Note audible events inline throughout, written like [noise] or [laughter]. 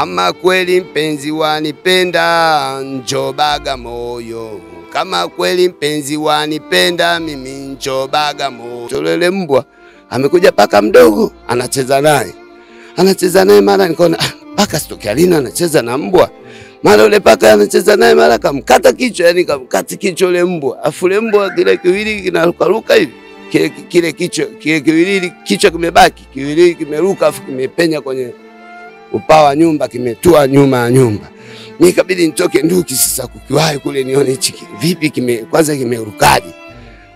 Kama kweli mpenzi wanipenda, njo Bagamoyo. Kama kweli mpenzi wanipenda, mimi njo Bagamoyo. Tolele mbwa amekuja paka mdogo, anacheza naye anacheza naye, mara nikaona ah, paka sitokea lini anacheza na mbwa. Mara ule paka anacheza naye, mara kamkata kichwa, yani kamkata kichwa ule mbwa, afu ule mbwa kile kiwili kinarukaruka hivi kile kile kichwa kile kiwili kichwa kimebaki, kiwili kimeruka, afu kimepenya kwenye upaa wa nyumba, kimetua nyuma ya nyumba. Mimi ikabidi nitoke nduki sasa kukiwahi kule nione hichi vipi kime kwanza kimerukaje.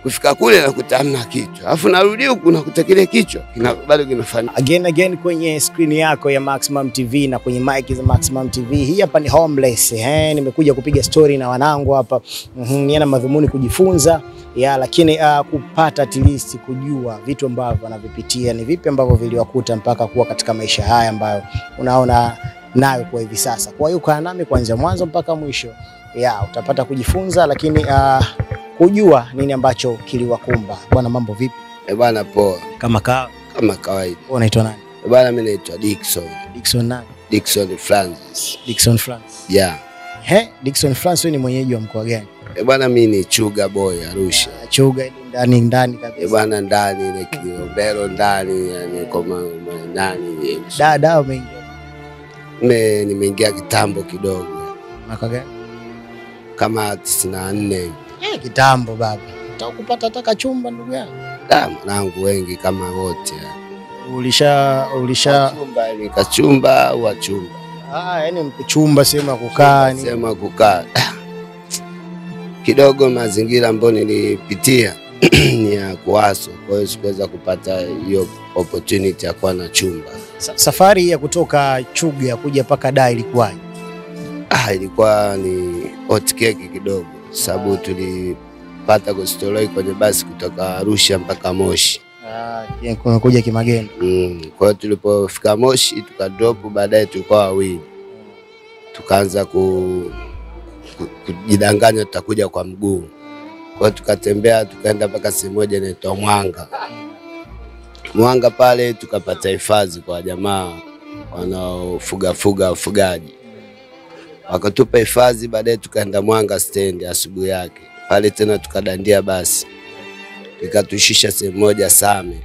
Kufika kule nakuta hamna kichwa, alafu narudi huku nakuta kile kichwa kina bado kinafanya Again again kwenye screen yako ya Maximum TV na kwenye mic za Maximum TV. Hii hapa ni Homeless. Eh, nimekuja kupiga story na wanangu hapa. mm -hmm, na madhumuni kujifunza ya lakini uh, kupata at least kujua vitu ambavyo wanavipitia ni vipi ambavyo viliwakuta mpaka kuwa katika maisha haya ambayo unaona nayo kwa hivi sasa. Kwa hiyo kaa nami kuanzia mwanzo mpaka mwisho. Ya, utapata kujifunza lakini uh, kujua nini ambacho kiliwakumba. Bwana, mambo vipi? eh bwana, poa Kama ka kama kawaida. wewe unaitwa nani? Eh bwana, mimi naitwa Dickson Dickson nani? Dickson Francis. Dickson Francis. Yeah. He, Dickson Francis, wewe ni mwenyeji wa mkoa gani? Eh bwana, mimi ni Chuga Boy Arusha. Yeah, Chuga ndani ndani Eh kabisa. bwana, ndani ile Kilombero ndani, yani kwa ndani Da da umeingia Mimi nimeingia kitambo kidogo mwaka gani? kama 94 Eh, kitambo baba. Utakupata taka chumba ndugu yangu. da mwanangu wengi kama wote Ulisha ulisha chumba ni kachumba au wachumba ah, yani chumba sema kukaa ni sema kukaa kidogo mazingira ambayo nilipitia [clears throat] ni ya kuaso, kwa hiyo sikuweza kupata hiyo opportunity ya kuwa na chumba. Sa- safari ya kutoka Chuga kuja mpaka Dar ilikuwaje? Ah, ilikuwa ni hot cake kidogo, sababu tulipata kustoloi kwenye basi kutoka Arusha mpaka Moshi. Ah, kuja kimageni. Mm. Kwa hiyo tulipofika Moshi tukadrop, baadaye tulikuwa wawili, tukaanza ku, ku, kujidanganya tutakuja kwa mguu. Kwa hiyo tukatembea tukaenda mpaka sehemu moja inaitwa Mwanga. Mwanga pale tukapata hifadhi kwa jamaa wanaofugafuga ufugaji, wakatupa hifadhi. Baadaye tukaenda Mwanga stendi asubuhi yake. Pale tena tukadandia basi. Likatushusha sehemu moja Same.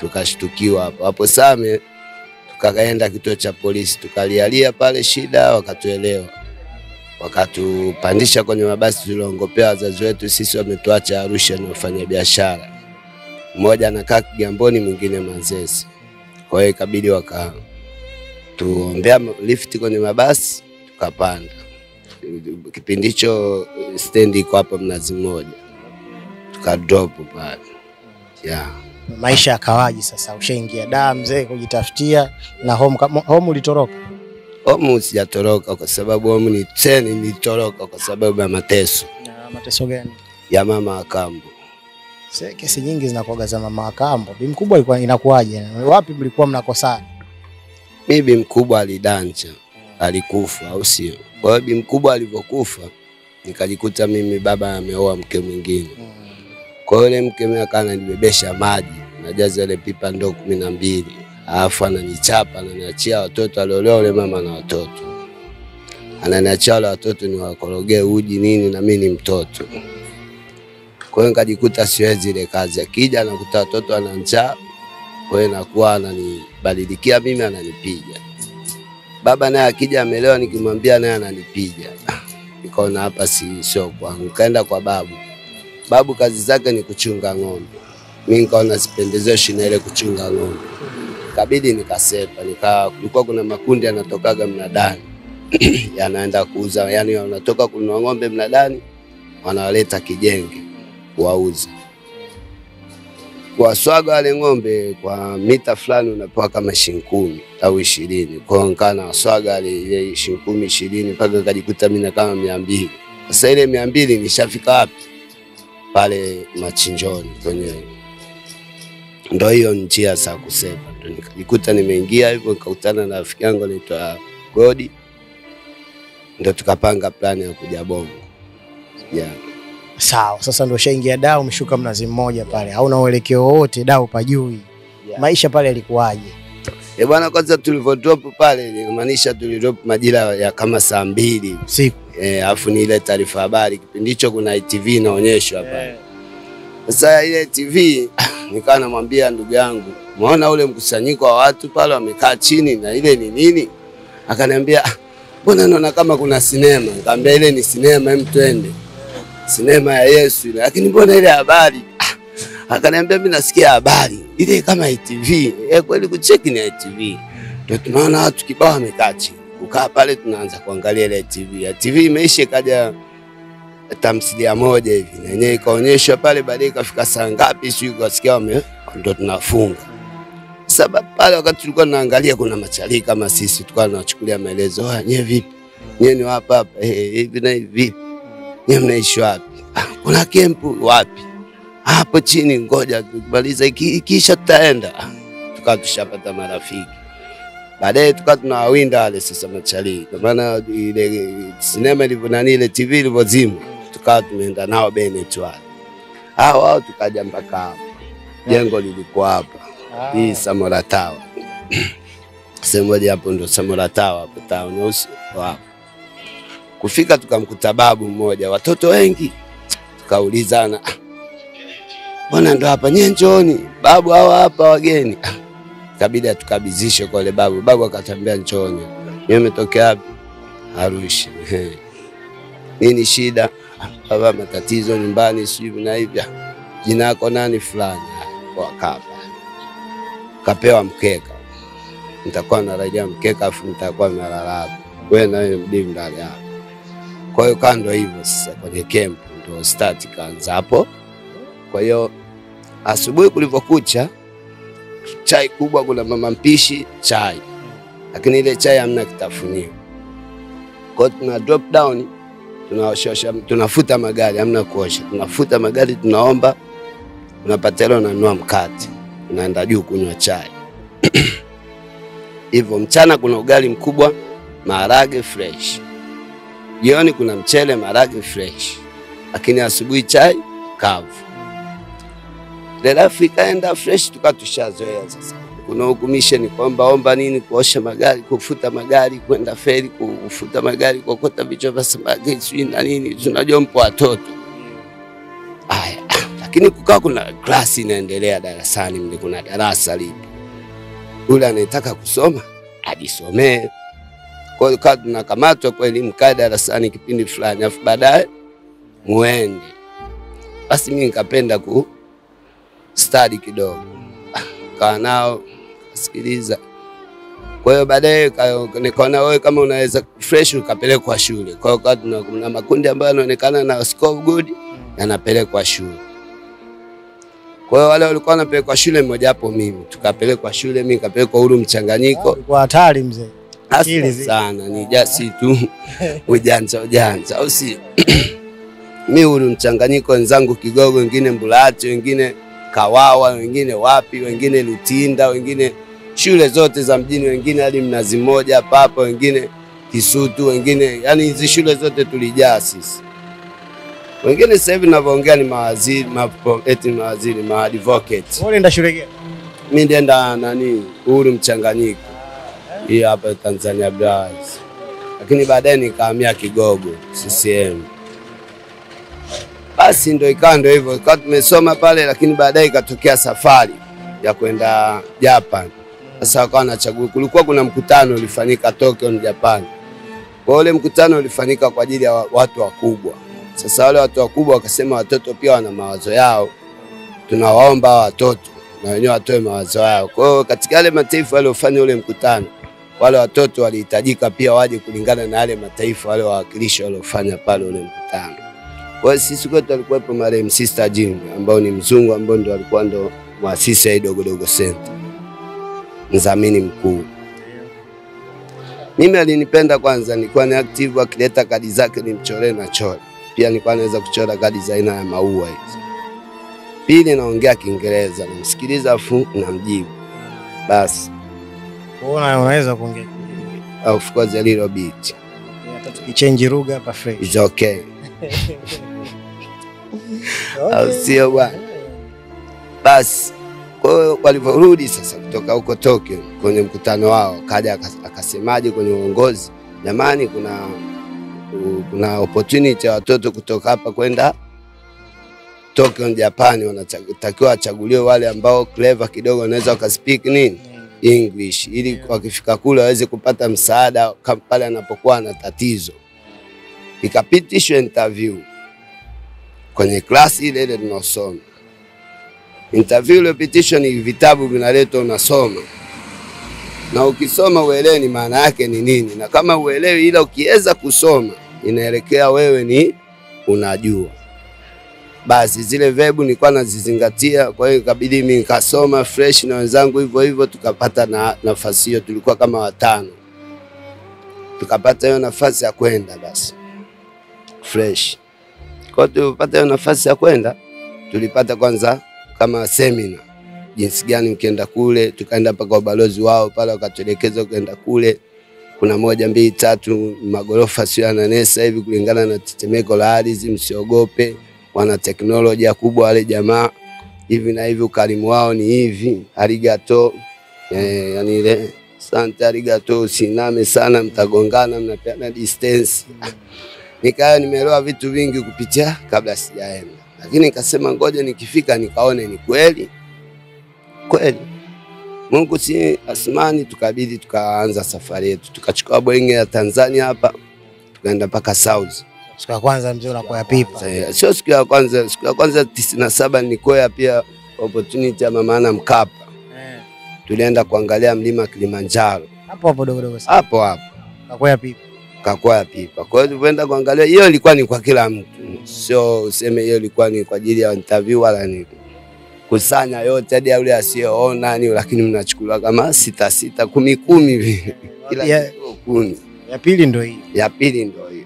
Tukashtukiwa hapo. Hapo Same, tukaenda kituo cha polisi, tukalialia pale shida, wakatuelewa, wakatupandisha kwenye mabasi tuliongopea wazazi wetu. Sisi, wametuacha Arusha ni wafanya biashara, mmoja anakaa Kigamboni, mwingine Manzese. Kwa hiyo ikabidi wakatuombea lifti kwenye mabasi, tukapanda. Kipindi hicho stendi iko hapa Mnazi Mmoja, tukadrop pale yeah. Maisha yakawaji sasa? Ushaingia daa mzee kujitafutia na home home ulitoroka. homu sijatoroka kwa sababu home ni teni, nilitoroka kwa sababu ya mateso Na mateso gani? ya mama wa kambo. Se- Kesi nyingi zinakuwaga za mama wa kambo. Bi mkubwa ilikuwa inakuwaje? Wapi mlikuwa mnakosana? Mi bi mkubwa alidanja, alikufa au sio? Kwa hiyo bi mkubwa alivyokufa, nikajikuta mimi baba ameoa mke mwingine. Kwa hiyo yule mke mimi akawa ananibebesha maji, najaza ile pipa ndoo kumi na mbili, alafu ananichapa, ananiachia watoto, aliolewa yule mama na watoto, ananiachia wale watoto niwakorogee uji nini, na mimi ni mtoto. Kwa hiyo nikajikuta siwezi ile kazi, akija nakuta watoto wana njaa, kwa hiyo nakuwa ananibadilikia mimi, ananipiga. Baba naye akija amelewa, nikimwambia naye ananipiga. [laughs] Nikaona hapa si sio kwangu, nikaenda kwa babu babu kazi zake ni kuchunga ng'ombe. Mi nikaona sipendezeshi na ile kuchunga ng'ombe, kabidi nikasepa. Nika, kulikuwa kuna makundi yanatokaga mnadani [clears throat] yanaenda kuuza, yani wanatoka kununua ng'ombe mnadani, wanawaleta Kijenge kuwauza, kuwaswaga wale ng'ombe kwa mita fulani unapewa kama shilingi kumi au ishirini. Kwa hiyo nikaa nawaswaga wale ile shilingi kumi ishirini mpaka kajikuta mimi na kama mia mbili. Sasa ile mia mbili nishafika wapi? pale machinjoni kwenye Ndo hiyo njia za kusema. nikajikuta nimeingia hivyo, nikakutana na rafiki yangu anaitwa Godi, ndo tukapanga plani ya kuja Bongo yeah. Sawa, sasa ndio shaingia dau, umeshuka Mnazi Mmoja pale, hauna uelekeo wowote, dau pajui. Yeah. Maisha pale yalikuwaje? Eh bwana, kwanza tulivyo drop pale inamaanisha tulidrop majira ya kama saa mbili Siku. eh, afu ni ile taarifa habari. Kipindi hicho kuna ITV inaonyeshwa pale. Sasa ile TV [coughs] nikawa namwambia ndugu yangu, umeona ule mkusanyiko wa watu pale wamekaa chini na ile ni nini? Akaniambia "Ah, mbona naona kama kuna sinema. Nikamwambia ile ni sinema, hem, twende sinema ya Yesu ile, lakini mbona ile habari Ah, akaniambia mimi nasikia habari ile kama ITV. Eh, kweli kucheki ni ITV. Ndio tunaona watu kibao wamekaa chini. Kukaa pale tunaanza kuangalia ile ITV. ITV imeisha kaja tamthilia moja hivi na yenyewe ikaonyeshwa pale, baadaye ikafika saa ngapi sijui, ukasikia wame ndo tunafunga. sababu pale wakati tulikuwa tunaangalia, kuna machalii kama sisi, tulikuwa tunachukulia maelezo, haya, nyewe vipi? Nyewe ni hapa hapa eh, hivi na hivi vipi? Mnaishi wapi? "Ah, kuna kempu wapi? Hapo chini, ngoja tukimaliza iki- ikiisha tutaenda. Ah, Tukawa tushapata marafiki baadaye tukawa tunawawinda wale sasa machalii, kwa maana ile sinema ilivyo nani, ile TV ilivyozima, tukawa tumeenda nao Benet wale hao wao, tukaja mpaka hapa, jengo lilikuwa hapa hii Samora Tower [clears throat] sehemu moja hapo, ndo Samora Tower hapo town nyeusi sio? Kufika, tukamkuta babu mmoja, watoto wengi, tukaulizana Bwana mbona ndo hapa nyie, njooni babu, hawa hapa wageni ikabidi atukabizishe kwa yule babu. Babu akatambia njoni mimi nimetokea wapi? Arusha. Nini shida? Baba, matatizo nyumbani, sijui na hivyo. Jina yako nani? Fulani. Kwa kapa kapewa mkeka, nitakuwa nalalia mkeka, afu nitakuwa nalala hapo, wewe na wewe mdimu ndani hapo. Kwa hiyo kando hivyo sasa, kwenye camp ndio start kaanza hapo. Kwa hiyo asubuhi kulivyokucha chai kubwa, kuna mama mpishi chai, lakini ile chai hamna kitafunio. Kwa hiyo tuna drop down, tunaoshosha, tunafuta magari, hamna kuosha, tunafuta magari, tunaomba, unapata leo, unanunua mkate, unaenda juu kunywa chai [clears throat] hivyo. Mchana kuna ugali mkubwa, maharage fresh, jioni kuna mchele, maharage fresh, lakini asubuhi chai kavu. Derafu ikaenda fresh, tukawa tushazoea sasa. Kuna huku mission kwamba omba nini, kuosha magari, kufuta magari, kwenda feri, kufuta magari, kuokota vichwa vya samaki, sijui na nini, tunajua mpo watoto haya. Lakini kukawa kuna klasi inaendelea darasani, mle kuna darasa lipo, yule anayetaka kusoma ajisomee. Kwa hiyo kaa tunakamatwa kweli, mkae darasani kipindi fulani, afu baadaye muende. Basi mimi nikapenda ku stadi kidogo, kaa nao sikiliza. Kwa hiyo baadaye nikaona wewe kama unaweza fresh ukapelekwa shule. Kwa hiyo tuna makundi ambayo yanaonekana na score good yanapelekwa shule. Kwa hiyo wale walikuwa wanapelekwa shule, mmoja hapo mimi, tukapelekwa shule, mimi nikapelekwa huru mchanganyiko Kwa hatari mzee. Hasa Akili sana, ni jasi tu ujanja ujanja, au si? [clears throat] mi huru mchanganyiko, wenzangu Kigogo, wengine Mbulati, wengine Kawawa, wengine wapi, wengine Lutinda, wengine shule zote za mjini, wengine hadi Mnazi Mmoja hapa hapa, wengine Kisutu, wengine yani hizi shule zote tulijaa sisi. Wengine sasa hivi ninavyoongea ni mawaziri, mapo- eti mawaziri, ma advocate. Wewe unaenda shule gani? Mimi ndienda nani uhuru mchanganyiko hii hapa Tanzania Brothers, lakini baadaye nikahamia Kigogo CCM. Basi ndo ikawa ndo hivyo, ikawa tumesoma pale, lakini baadaye ikatokea safari ya kwenda Japan. Sasa wakawa nachagua, kulikuwa kuna mkutano ulifanyika Tokyo Japan. Kwa ule mkutano ulifanyika kwa ajili ya watu wakubwa. Sasa wale watu wakubwa wakasema watoto pia wana mawazo yao, tunawaomba watoto na wenyewe watoe mawazo yao. Kwa hiyo katika yale mataifa waliofanya ule mkutano, wale watoto walihitajika pia waje kulingana na yale mataifa wale wawakilishi waliofanya pale ule mkutano. Kwa hiyo sisi kwetu alikuwepo marehemu Sister Jim ambao ni mzungu ambao ndo alikuwa ndo mwasisi ya Dogodogo Center, mdhamini mkuu. Mimi alinipenda kwanza, nilikuwa ni active, akileta kadi zake nimchoree na chora. Pia nilikuwa naweza kuchora kadi za aina ya maua hizo. Pili, naongea Kiingereza, namsikiliza afu namjibu. Basi Unaona unaweza kuongea. of course a little bit Hata tukichange lugha hapa fresh. it's okay, [laughs] au sio bwana? Basi kwa Kwa hiyo walivyorudi sasa kutoka huko Tokyo kwenye mkutano wao, kaja akas- akasemaje kwenye uongozi, jamani, kuna kuna opportunity ya watoto kutoka hapa kwenda Tokyo Japani, wanatakiwa wachaguliwe wale ambao clever kidogo wanaweza wakaspeak nini English, ili wakifika kule waweze kupata msaada pale anapokuwa na tatizo. Ikapitishwa interview kwenye klasi ile ile tunaosoma. Interview iliyopitishwa ni vitabu vinaletwa, unasoma na ukisoma uelewe ni maana yake ni nini, na kama uelewi, ila ukiweza kusoma inaelekea wewe ni unajua. Basi zile vebu nilikuwa nazizingatia, kwa hiyo ikabidi mimi nikasoma fresh na wenzangu hivyo hivyo, tukapata na nafasi hiyo. Tulikuwa kama watano, tukapata hiyo nafasi ya kwenda basi fresh. Kwa hiyo tulipata hiyo nafasi ya kwenda, tulipata kwanza kama seminar jinsi gani ukienda kule, tukaenda mpaka ubalozi wao pale, wakatuelekeza ukaenda kule, kuna moja mbili tatu magorofa sio yananesa hivi kulingana na tetemeko la ardhi, msiogope, wana teknolojia kubwa wale jamaa, hivi na hivi, ukarimu wao ni hivi, arigato eh, yani ile sante arigato, usiname sana, mtagongana, mnapeana distance. [laughs] Nikawa nimeelewa vitu vingi kupitia kabla sijaenda, lakini nikasema ngoja nikifika nikaone ni kweli kweli Mungu si asmani. Tukabidi tukaanza safari yetu, tukachukua Boeing ya Tanzania hapa, tukaenda mpaka South. Siku ya kwanza mzee unakwea pipa. Sio siku ya kwanza, siku ya kwanza tisini na saba nilikoya pia opportunity ya mama ana Mkapa, tulienda kuangalia mlima Kilimanjaro Hapo hapo dogo dogo sana. hapo hapo kakwea pipa. kakwea pipa. Kwa hiyo tulipoenda kuangalia, hiyo ilikuwa ni kwa kila mtu, sio useme hiyo ilikuwa ni kwa ajili ya interview wala ni kusanya yote hadi yule asiyeona ni, lakini mnachukuliwa kama sita sita kumi kumi vile [laughs] kila Ya- kumi. Ya pili ndio hii. Ya pili ndio hiyo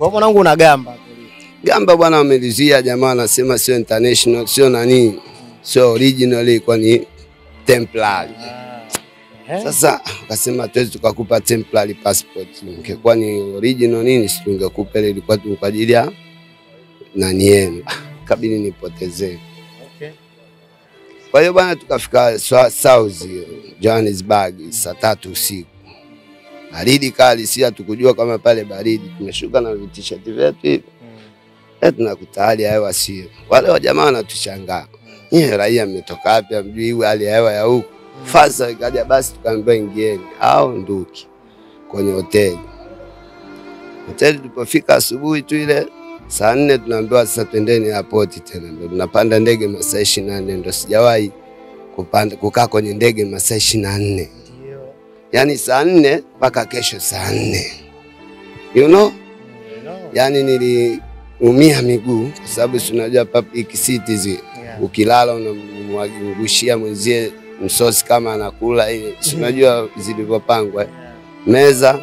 Kwa hiyo mwanangu una gamba gamba bwana, wamelizia jamaa anasema sio international, sio nani, sio original, ilikuwa ni temporary. Eh? Sasa akasema tuwezi tukakupa temporary passport, ingekuwa ni original nini, si tungekupa ile, ilikuwa tu kwa ajili ya nani yenu. [laughs] Kabidi nipotezee. Okay. Kwa hiyo bwana, tukafika South Johannesburg saa tatu usiku, baridi kali, si hatukujua kama pale baridi. Tumeshuka na vitishati vyetu hivi, eh, tunakuta hali ya hewa sio. Wale wa jamaa wanatushangaa, nyie raia mmetoka wapi? Hamjui hali ya hewa ya huku? Fasa ikaja basi, tukaambiwa ingieni au nduki kwenye hoteli. Hoteli tulipofika asubuhi tu ile saa nne tunaambiwa sasa twendeni airport tena, ndo tunapanda ndege masaa ishirini na nne ndo sijawahi kupanda kukaa kwenye ndege masaa ishirini na nne yaani saa nne mpaka kesho saa nne. You know? Yani niliumia miguu kwa sababu si unajua public cities zi ukilala unamwangushia mwenzie msosi kama anakula hivi, si unajua zilivyopangwa. Yeah. meza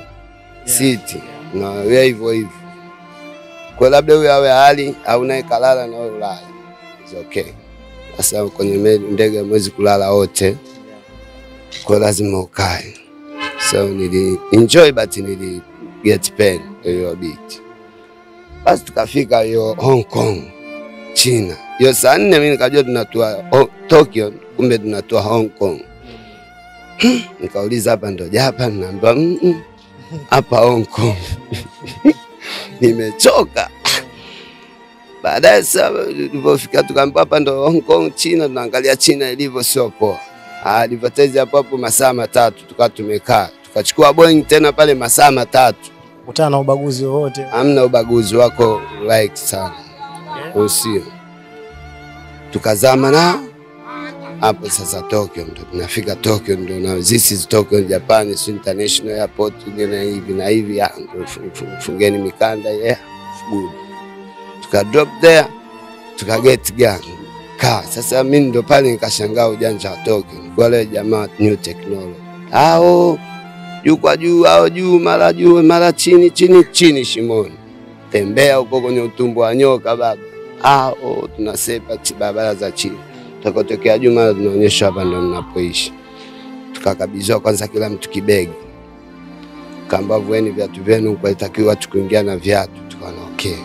siti. Na wewe hivyo hivyo, kwa labda huyo awe hali au naye kalala na wewe ulale, It's okay. Sasa kwenye ndege hamwezi kulala wote, kwa lazima ukae. So nili enjoy but nili get pain hiyo bit. Basi tukafika hiyo Hong Kong China, hiyo saa nne mimi nikajua tunatua oh, Tokyo, kumbe tunatua Hong Kong. Nikauliza hapa ndo Japan, naambiwa "Mm, mm, hapa Hong Kong. [laughs] Nimechoka. Baadaye sasa tulipofika tukaambiwa hapa ndo Hong Kong China, tunaangalia China ilivyo sio poa. Ah, advertise hapo hapo masaa matatu tukawa tumekaa, tukachukua Boeing tena pale masaa matatu, Kutana na ubaguzi wowote. hamna ubaguzi wako like sana, usio tukazama na hapo sasa Tokyo ndo tunafika Tokyo ndo na this is Tokyo Japan is international airport na hivi na hivi fungeni mikanda yeah good tuka drop there tuka get gun ka sasa mimi ndo pale nikashangaa ujanja wa Tokyo. Wale jamaa new technology. Ao juu kwa juu au juu mara juu mara chini chini chini shimoni. Tembea huko kwenye utumbo wa nyoka baba. Ao tunasepa chi- barabara za chini. Tukatokea juu mara tunaonyesha hapa ndo mnapoishi tukakabidhiwa kwanza kila mtu kibegi. Kamba vueni viatu vyenu kwa itakiwa watu kuingia na viatu tukaona okay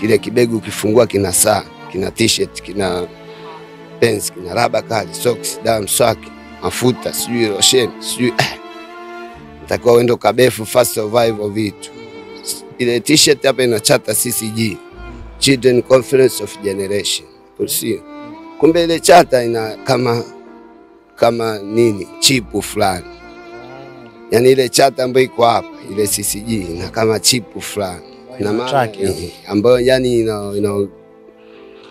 kile kibegi ukifungua kina saa kina t-shirt kina pants, kina raba kali, socks, dawa mswaki, mafuta, sijui losheni, sijui eh. Natakiwa uende ukabefu first survival vitu. Ile t-shirt hapa inachata CCG, Children Conference of Generation. Usio. Kumbe ile chata ina kama kama nini chipu fulani, yaani ile chata ambayo iko hapa ile CCG ina kama chipu fulani na maana Track, eh, ambayo yani ina, ina,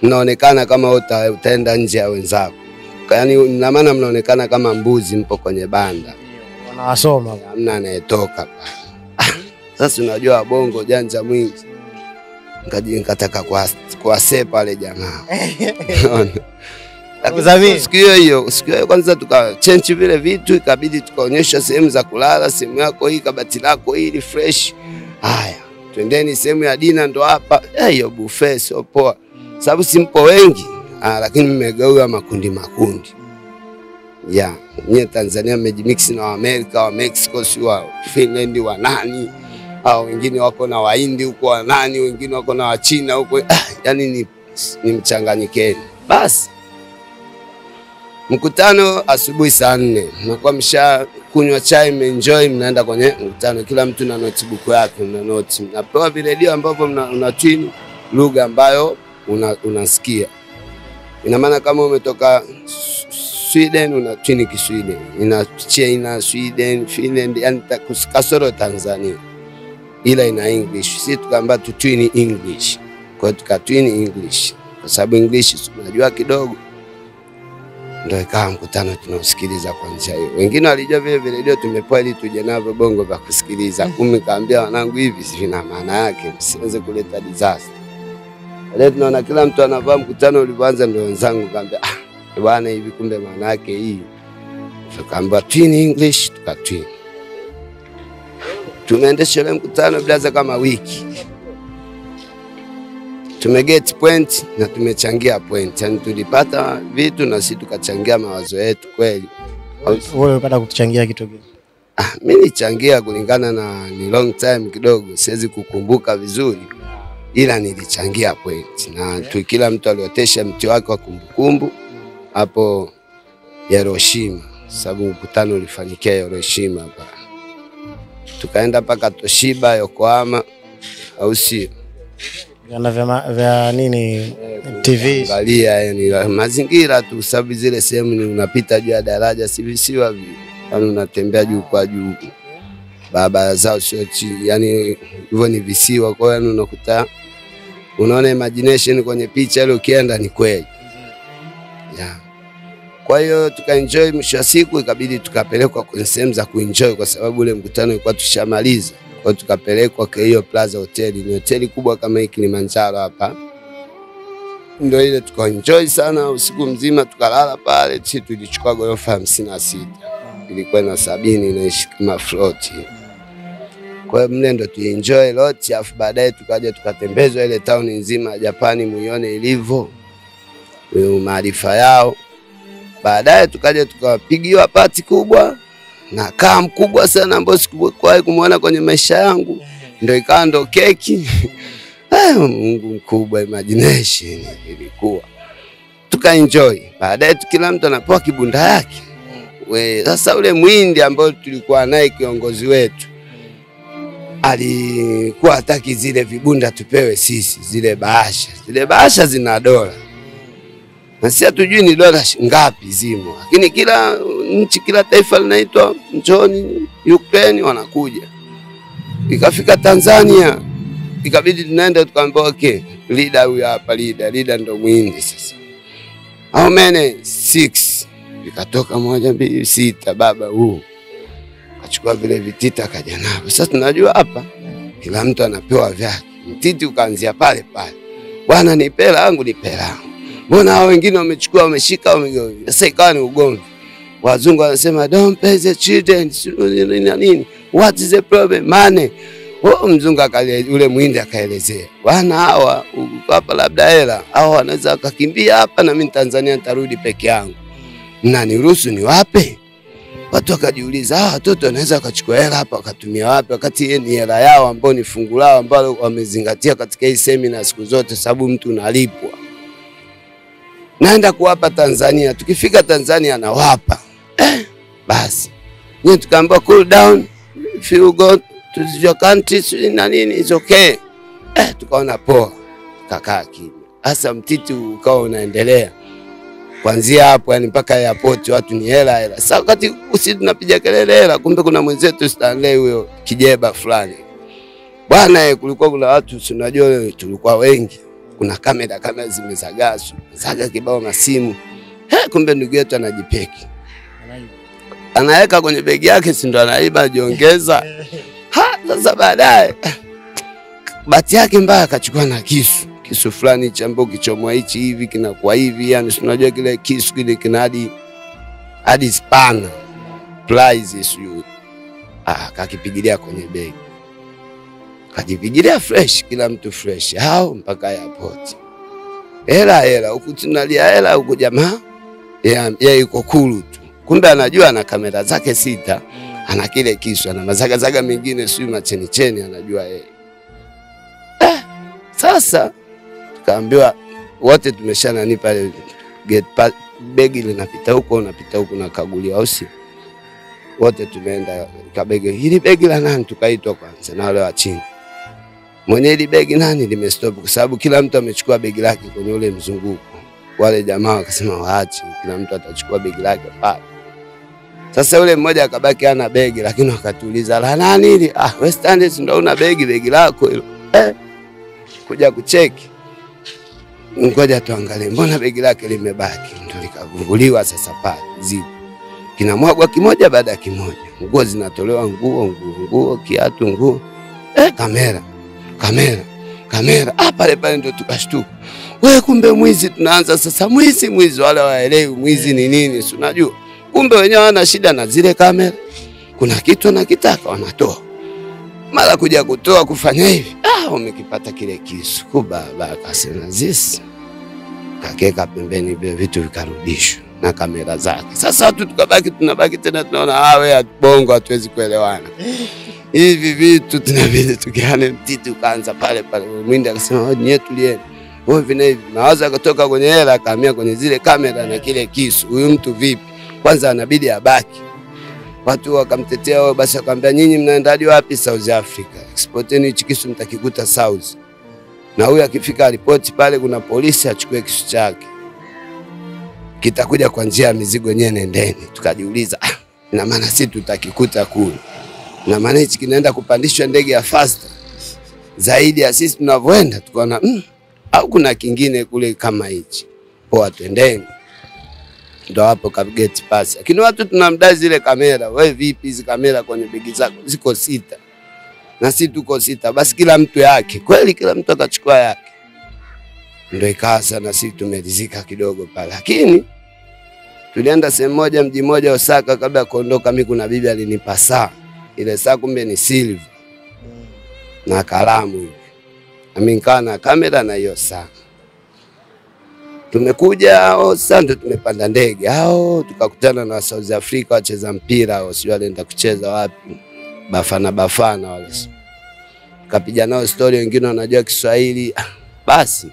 mnaonekana kama uta, utaenda nje ya wenzako, yaani na maana mnaonekana kama mbuzi mpo kwenye banda, Wanawasoma. hamna anayetoka. Sasa unajua bongo janja mwingi, nikaji nikataka kwa kuwasepa wale jamaa. Lakini siku hiyo hiyo siku hiyo kwanza tukachenji vile vitu, ikabidi tukaonyesha sehemu za kulala, sehemu yako hii, kabati lako hili fresh. Haya, twendeni sehemu ya dina, ndo hapa. Eh, hiyo buffet sio poa, sababu simpo wengi. Ah, lakini mmegawiwa makundi makundi ya nye Tanzania mmejimix na Waamerika wa Mexico, si wa Finland wa nani? Au wengine wako na Wahindi huko wa nani, wengine wako na Wachina huko. Ah, yani ni, ni mchanganyikeni. Basi Mkutano asubuhi saa nne, mnakuwa msha kunywa chai, mmeenjoy, mnaenda kwenye mkutano. Kila mtu na notebook yake, mna note, mnapewa viredio ambavyo mna, una twin lugha ambayo unasikia. una. Ina maana kama umetoka Sweden una chini ki Sweden, ina China, Sweden, Finland, yani kasoro Tanzania, ila ina English. Sisi tukaamba tu twin English, kwa hiyo tuka twin English. Kwa sababu English si unajua kidogo. Ndio ikawa mkutano tunausikiliza kwa njia hiyo. Wengine walijua vile vile viredio tumepewa ili tuje navyo bongo vya kusikiliza, kumi kaambia wanangu, hivi sivina maana yake, msiweze kuleta disaster. Leo tunaona kila mtu anavaa, mkutano ulivyoanza ndio wenzangu kaambia, ah, bwana hivi kumbe maana yake hii. Tukaambia twin English, tukatwin. Tumeendesha ile mkutano blaza kama wiki tumeget point na tumechangia point, yani tulipata vitu na sisi tukachangia mawazo yetu kweli. Wewe unataka kutuchangia kitu gani? Ah, mimi nilichangia kulingana na ni long time kidogo, siwezi kukumbuka vizuri, ila nilichangia kweli na tu, kila mtu aliotesha mti wake wa kumbukumbu hapo Hiroshima, sababu mkutano ulifanyikia Hiroshima hapa, tukaenda mpaka Toshiba Yokohama, au sio? Vya, vya nini TV. angalia yani mazingira tu, sababu zile sehemu ni unapita juu ya daraja, si visiwa yani unatembea juu kwa juu, barabara zao sio yani hivyo ni visiwa. Kwa hiyo yani unakuta unaona imagination kwenye picha ile, ukienda ni kweli yeah. Kwa hiyo tukaenjoy, mwisho wa siku ikabidi tukapelekwa kwenye sehemu za kuenjoy, kwa sababu ule mkutano ulikuwa tushamaliza. Kwa tukapelekwa kwa Plaza Hotel, ni hoteli kubwa kama hii Kilimanjaro hapa ndio ile tukaenjoy sana usiku mzima, tukalala pale. Sisi tulichukua gorofa hamsini na sita ilikuwa na sabini inaishi kama float. Kwa hiyo mle ndo tuenjoy lot, afu baadaye tukaja tukatembezwa ile town nzima ya Japani, muione ilivyo eh, maarifa yao. Baadaye tukaja tukapigiwa pati kubwa na kaa mkubwa sana ambao sikuwahi kumwona kwenye maisha yangu, ndo ikawa ndo keki Ah, [laughs] Mungu mkubwa, imagination ilikuwa tukaenjoy. Baadaye kila mtu anapewa kibunda yake. We, sasa ule mwindi ambao tulikuwa naye kiongozi wetu alikuwa hataki zile vibunda tupewe sisi, zile bahasha. Zile bahasha zina dola na sisi hatujui ni dola ngapi zimo, lakini kila nchi, kila taifa linaitwa njoni Ukraine, wanakuja. Ikafika Tanzania ikabidi tunaenda tukaambiwa, okay, leader huyu hapa, leader leader ndo mwindi sasa. How many? Six. Ikatoka moja mbili sita, baba huu akachukua vile vitita akaja navyo. Sasa tunajua hapa kila mtu anapewa vyake, mtiti ukaanzia pale pale, bwana ni pela yangu, ni pela yangu, mbona hao wengine wamechukua wameshika, wame- sasa ikawa ni ugomvi. Wazungu wanasema don't pay the children, nini what is the problem? Money. Oh, mzungu akale, ule mwindi akaelezea, bwana hawa hapa labda hela. Hawa wanaweza wakakimbia hapa na mimi Tanzania nitarudi peke yangu, mnaniruhusu niwape? Watu wakajiuliza ah, watoto wanaweza wakachukua hela hapa wakatumia wapi, wakati hii ni hela yao ambao ni fungu lao ambalo wamezingatia katika hii semina siku zote, sababu mtu unalipwa. naenda kuwapa Tanzania. Tukifika Tanzania nawapa. Eh, basi. Nyie tukaambiwa cool down. If you go to your country na nini is okay. Eh, tukaona poa, tukakaa kimya. Hasa mtiti ukawa unaendelea kuanzia hapo, yani mpaka airport, watu ni hela hela. Sasa wakati usi tunapiga kelele hela, kumbe kuna mwenzetu Stanley huyo kijeba fulani. Bwana, eh, kulikuwa kuna watu si unajua, wewe, tulikuwa wengi, kuna kamera kamera zimezagaa zaga kibao masimu He, kumbe ndugu yetu anajipeki anaweka kwenye begi yake, si ndo anaiba jiongeza. [laughs] Ha, sasa baadaye bahati yake mbaya akachukua na kisu kisu fulani cha ambao kichomwa hichi hivi kinakuwa hivi, yani unajua kile kisu kile kina hadi hadi spana plies sio. Ah, kakipigilia kwenye begi, kajipigilia fresh, kila mtu fresh hao mpaka airport. Hela hela huku tunalia hela huku, jamaa yeye yuko kulu tu, kumbe anajua ana kamera zake sita, ana kile kisu, ana mazagazaga mengine sijui macheni cheni, anajua yeye eh. Sasa tukaambiwa wote tumeshanani pale gate pa, begi linapita huko unapita huko na kaguli au si wote tumeenda kabege. hili begi la nani? Tukaitwa kwanza na wale wa chini, mwenye hili begi nani? Limestop kwa sababu kila mtu amechukua begi lake kwenye ule mzunguko. Wale jamaa wakasema waache, kila mtu atachukua begi lake pale. Sasa yule mmoja akabaki ana begi, lakini wakatuuliza la nani hili? Ah, Stanley, ndio una begi, begi lako hilo eh, kuja kucheki ngoja tuangalie, mbona begi lake limebaki? Ndo likagunguliwa sasa pale, zipo. Kinamwagwa kimoja baada ya kimoja, nguo zinatolewa, nguo nguo nguo, kiatu nguo, eh, kamera kamera kamera. Ah, pale pale ndo tukashtuka, we, kumbe mwizi. Tunaanza sasa, mwizi mwizi, wale waelewi mwizi ni nini, si unajua, kumbe wenyewe wana shida na zile kamera, kuna kitu anakitaka wanatoa mara kuja kutoa kufanya hivi, ah, umekipata kile kisu kubaba, akasema zisi, kakeka pembeni, vile vitu vikarudishwa na kamera zake. Sasa watu tukabaki, tunabaki tena tunaona awe wewe bongo, hatuwezi kuelewana hivi vitu, tunabidi tukiane mtiti. Ukaanza pale pale, mwindi akasema "Oh, nyie tulieni wewe vina hivi, mawazo akatoka kwenye hela akahamia kwenye zile kamera na kile kisu. Huyu mtu vipi? Kwanza anabidi abaki watu wakamtetea wao, basi akamwambia nyinyi mnaenda hadi wapi? South Africa, exporteni hichi kisu, mtakikuta South. Na huyu akifika ripoti pale, kuna polisi achukue kisu chake, kitakuja kwa njia ya mizigo, yenyewe, nendeni. Tukajiuliza, ah, ina maana sisi tutakikuta kule, na maana hichi kinaenda kupandishwa ndege ya fast zaidi ya sisi tunavyoenda. Tukaona mm, au kuna kingine kule kama hichi, poa, twendeni ndo hapo kageti pasi, lakini watu tunamdai zile kamera. We vipi, hizi kamera kwenye begi zako? Ziko sita. Na si tuko sita, basi kila mtu yake. Kweli kila mtu akachukua yake, ndo ikawa sana, si tumerizika kidogo pale, lakini tulienda sehemu moja, mji mmoja Osaka. Kabla ya kuondoka, mi kuna bibi alinipa saa, ile saa kumbe ni silver. Na kalamu hivi, nami nikawa na kamera na hiyo saa tumekuja sasa ndo tumepanda ndege. Ao tukakutana na South Africa wacheza mpira ao sijui walienda kucheza wapi. Bafana Bafana wale. Tukapiga nao story, wengine wanajua Kiswahili. Ah, Basi.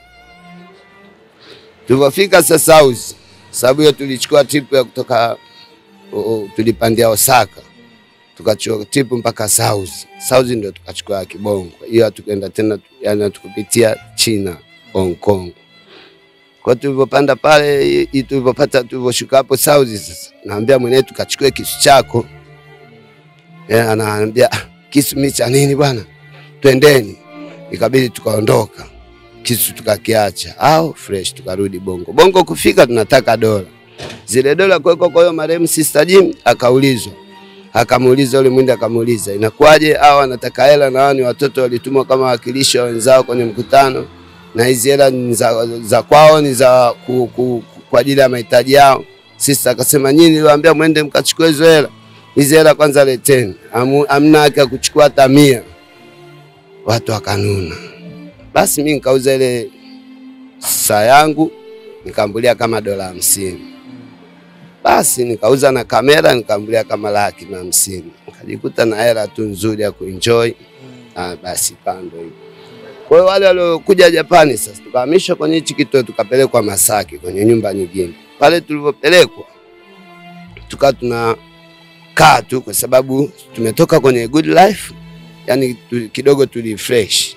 Tulipofika sasa South, sababu hiyo tulichukua trip ya kutoka uh, o, tulipandia Osaka. Tukachukua trip mpaka South. South ndio tukachukua Kibongo, hiyo hatukwenda tena, yani hatukupitia China, Hong Kong kwa tulivyopanda pale, hii tulivyopata tulivyoshuka hapo South, sasa naambia mwenyewe tukachukue kisu chako. Yeye anaambia "Ah, kisu mimi cha nini bwana, twendeni. Ikabidi tukaondoka, kisu tukakiacha au fresh, tukarudi Bongo. Bongo kufika, tunataka dola, zile dola kuwekwa. Kwa hiyo marehemu Sister Jim akaulizwa, akamuuliza yule mwindi, akamuuliza inakuwaje, hao wanataka hela na wao ni watoto walitumwa kama wakilishi wenzao kwenye mkutano na hizi hela za, za kwao ni za ku, ku, ku, kwa ajili ya mahitaji yao. sisi akasema nyinyi niliwaambia mwende mkachukua hizo hela, hizi hela kwanza leteni, amna haki ya kuchukua hata mia. Watu wakanuna. Basi mi nikauza ile saa yangu nikambulia kama dola hamsini. Basi nikauza na kamera nikambulia kama laki na hamsini, nikajikuta na hela tu nzuri ya kuenjoy. Ah, basi kando hivyo Kwa hiyo wale waliokuja Japani sasa tukahamishwa kwenye hichi kituo tukapelekwa Masaki kwenye nyumba nyingine. Pale tulivyopelekwa tukawa tunakaa tu kwa sababu tumetoka kwenye good life, yani tu, kidogo tulifresh.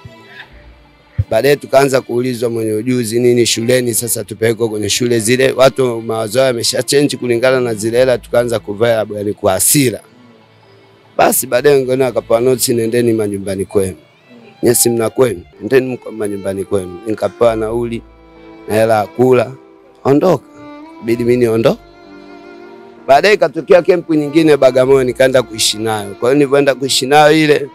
Baadaye tukaanza kuulizwa mwenye ujuzi nini shuleni, sasa tupelekwa kwenye shule zile, watu mawazo yao yamesha change kulingana na zile hela, tukaanza kuvaa yani kwa hasira. Basi baadaye wengine wakapewa notisi, nendeni manyumbani kwenu. Nyesi mna kwenu, ndeni mko nyumbani kwenu. Nikapewa nauli na hela ya kula, ondoka. Bidi mimi niondoke. Baadaye ikatokea kempu nyingine Bagamoyo, nikaenda kuishi nayo. Kwa hiyo nilipoenda kuishi nayo ile,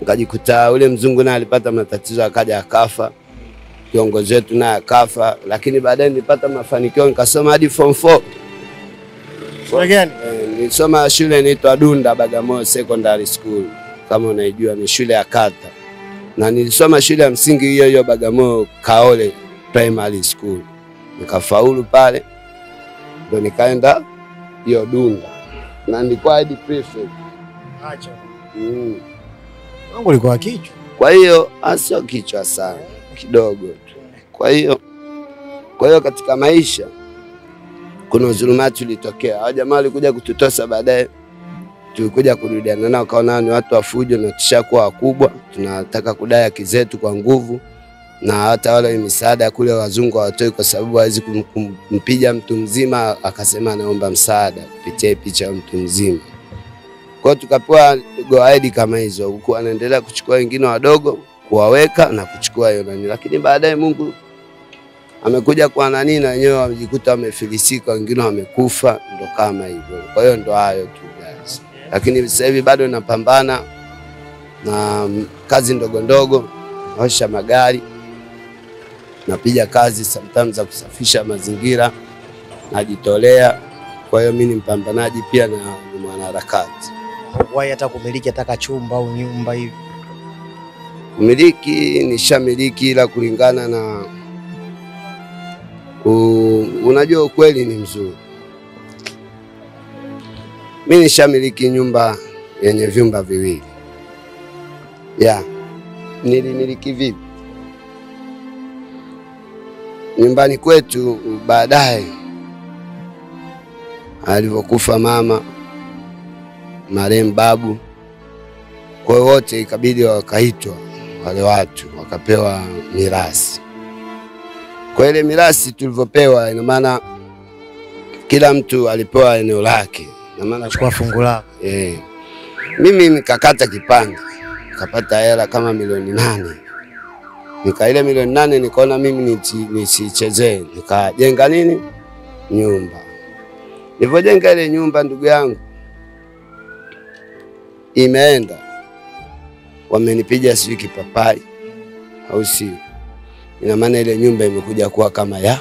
nikajikuta ule mzungu naye alipata matatizo, akaja akafa. Kiongozi wetu naye akafa, lakini baadaye nilipata mafanikio, nikasoma hadi form 4. Shule gani? Eh, nilisoma shule inaitwa Dunda Bagamoyo Secondary School, kama unaijua ni shule ya kata, na nilisoma shule ya msingi hiyo hiyo Bagamoyo Kaole Primary School, nikafaulu pale, ndo nikaenda hiyo Dunda na nilikuwa hadi prefect Acha. mm. Wangu alikuwa kichwa. Kwa hiyo asio kichwa sana, kidogo tu. Kwa hiyo kwa hiyo katika maisha kuna uzulumati ulitokea. Hao jamaa walikuja kututosa baadaye, tulikuja kurudiana nao, kaona ni watu wa fujo na tushakuwa wakubwa, tunataka kudai haki zetu kwa nguvu, na hata wale misaada kule wazungu hawatoi kwa sababu hawezi kum- kum- kumpiga mtu mzima akasema anaomba msaada kupitia picha ya mtu mzima. Kwa tukapewa go ahead kama hizo, huku anaendelea kuchukua wengine wadogo kuwaweka na kuchukua hiyo nani, lakini baadaye Mungu amekuja kwa nani, na wenyewe wamejikuta wamefilisika, wengine wamekufa, ndo kama hivyo. Kwa hiyo ndo hayo tu guys, lakini sasa hivi bado napambana na mm, kazi ndogo ndogo, naosha magari, napiga kazi sometimes za kusafisha mazingira, najitolea. Kwa hiyo mimi ni mpambanaji pia na ni mwanaharakati. Hukuwahi hata kumiliki hata chumba au nyumba hivi. Kumiliki nishamiliki, ila kulingana na u, unajua ukweli ni mzuri. Mi nishamiliki nyumba yenye vyumba viwili ya yeah. nilimiliki vipi? Nyumbani kwetu baadaye alivyokufa mama marehemu babu, kwa wote ikabidi wakaitwa wale watu wakapewa mirasi. Kwa ile mirasi tulivyopewa, ina maana kila mtu alipewa eneo lake, ina maana Chukua fungu lako. eh, mimi nikakata kipande nikapata hela kama milioni nane. Nika ile milioni nane nikaona mimi nisi- nisichezee, nikajenga nini? Nyumba. Nilivyojenga ile nyumba, ndugu yangu, imeenda. Wamenipiga sijui kipapai au si, Ina maana ile nyumba imekuja kuwa kama ya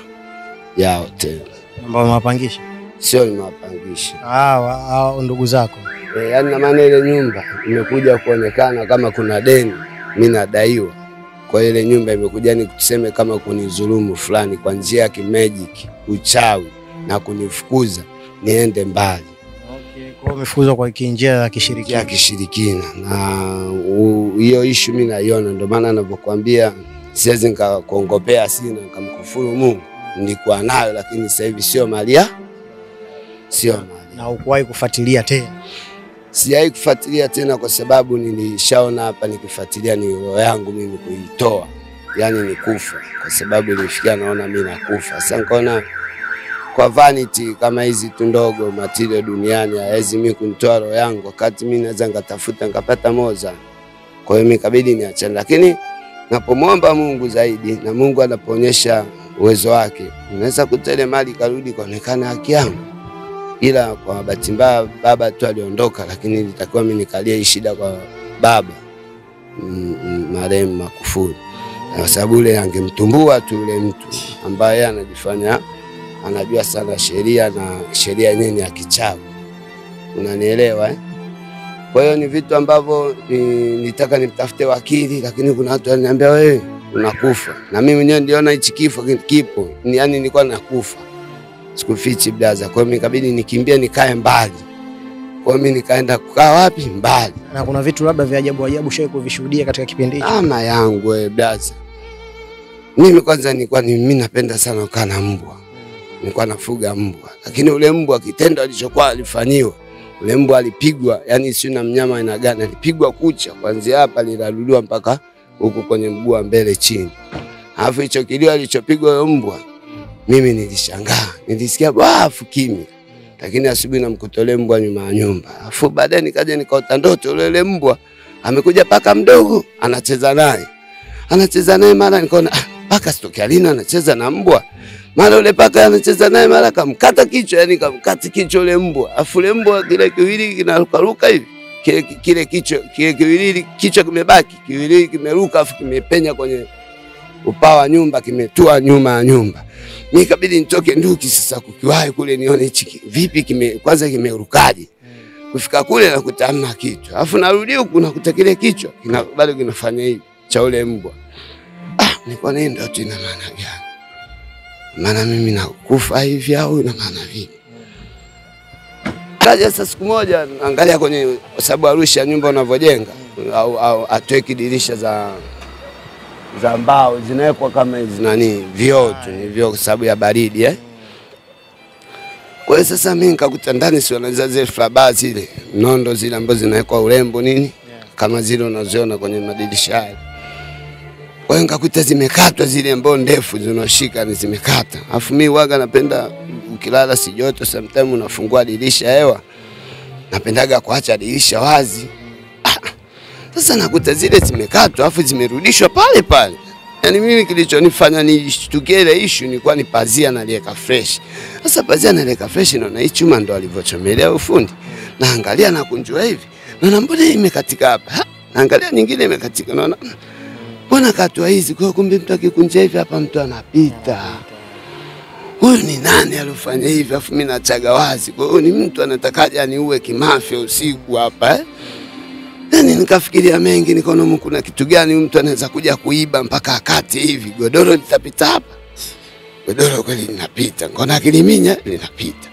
yao tena, Ambao umewapangisha. Sio nimewapangisha. Hawa hao ndugu zako. E, yani na maana ile nyumba imekuja kuonekana kama kuna deni mi nadaiwa. Kwa ile nyumba imekuja ni tuseme kama kunidhulumu fulani kwa njia ya kimagic, uchawi na kunifukuza niende mbali Okay, kwa umefukuzwa kwa njia ya ya kishirikina. kishirikina, na hiyo ishu mimi naiona, ndio maana ninavyokuambia siwezi nikakuongopea, sina nikamkufuru Mungu. Nilikuwa nayo lakini sasa hivi sio mali sio mali Na hukuwahi kufuatilia tena. Sijawahi kufuatilia tena kwa sababu nilishaona hapa nikifuatilia ni roho yangu mimi kuitoa, yaani ni kufa, kwa sababu ilifikia naona mimi nakufa. Sasa nikaona kwa vanity kama hizi tu ndogo material duniani hawezi mimi kunitoa roho yangu, wakati mimi naweza nikatafuta nikapata moza. Kwa hiyo mimi kabidi niachane, lakini napomwomba Mungu zaidi na Mungu anapoonyesha uwezo wake, unaweza kuta ile mali karudi kaonekana haki yangu ila kwa bahati mbaya baba tu aliondoka, lakini ilitakiwa mimi nikalie hii shida kwa baba mm, mm, marehemu Magufuli, kwa sababu yule angemtumbua tu yule mtu ambaye anajifanya anajua sana sheria na sheria yenyewe ni ya kichawi, unanielewa eh? Kwa hiyo ni vitu ambavyo ni- nitaka nimtafute wakili, lakini kuna watu wananiambia wewe unakufa, na mimi mwenyewe niliona hichi kifo kipo, Ni- yaani nilikuwa nakufa sikufichi blaza. Kwa hiyo ikabidi nikimbie nikae mbali. Kwa hiyo mimi nikaenda kukaa wapi mbali. Na kuna vitu labda vya ajabu ajabu ushawahi kuvishuhudia katika kipindi hicho? Ama yangu eh, blaza, mimi kwanza nilikuwa ni mimi napenda sana kukaa na mbwa, nilikuwa nafuga mbwa, lakini ule mbwa kitendo alichokuwa alifanyiwa ule mbwa alipigwa, yani sio na mnyama aina gani, alipigwa kucha kuanzia hapa linarudiwa mpaka huku kwenye mguu wa mbele chini. Alafu hicho kilio alichopigwa yule mbwa, mimi nilishangaa, nilisikia bafu kimi, lakini asubuhi namkuta yule mbwa nyuma ya nyumba. afu baadaye nikaja nikaota ndoto yule yule mbwa amekuja paka mdogo anacheza naye, anacheza naye, mara nikaona ah, paka sitokea lini anacheza na mbwa? Mara ule paka anacheza naye, mara kamkata kichwa, yani kamkata kichwa ule mbwa, afu ule mbwa kile kiwili kinarukaruka hivi. Kile kile kichwa kile kiwili kichwa kimebaki, kiwili kimeruka, afu kimepenya kwenye upaa wa nyumba, kimetua nyuma ya nyumba. Mimi ikabidi nitoke nduki sasa kukiwahi kule nione hichi vipi kime kwanza kimerukaje. Kufika kule nakuta hamna kichwa, Alafu narudi huku nakuta kile kichwa kina bado kinafanya hivi cha ule mbwa. Ah, nilikuwa nenda ndoto ina maana gani? maana mimi nakufa hivi au ina maana vipi? Kaja sasa siku moja angalia kwenye sababu Arusha nyumba unavyojenga au, au atweki dirisha za za mbao zinawekwa kama hizi nani vioo tu ni vioo kwa sababu ya baridi eh. Kwa hiyo sasa mimi nikakuta ndani si wanaweza zile flaba zile nondo zile ambazo zinawekwa urembo nini kama zile unaziona kwenye madirisha yale. Kwa hiyo nikakuta zimekatwa zile mbao ndefu zinaoshika ni zimekata. Afu mimi waga napenda ukilala si joto, sometimes unafungua dirisha hewa. Napendaga kuacha dirisha wazi. Sasa nakuta zile zimekatwa afu zimerudishwa pale pale. Yaani mimi kilichonifanya nishtukie ile issue nilikuwa ni pazia naliweka fresh. Sasa pazia naliweka fresh naona hii chuma ndo alivyochomelea ufundi. Naangalia na kunjua hivi. Naona mbona imekatika hapa? Ha, Naangalia nyingine imekatika naona mbona katwa hizi? Kwa kumbe mtu akikunja hivi hapa mtu anapita. Huyu ni nani alifanya hivi? Afu mimi nachaga wazi. Kwa hiyo ni mtu anatakaje aniue kimafia usiku hapa eh? Yani nikafikiria mengi, nikaona Mungu, kuna kitu gani mtu anaweza kuja kuiba mpaka akati hivi? Godoro litapita hapa? Godoro kweli linapita, nikaona akiliminya linapita,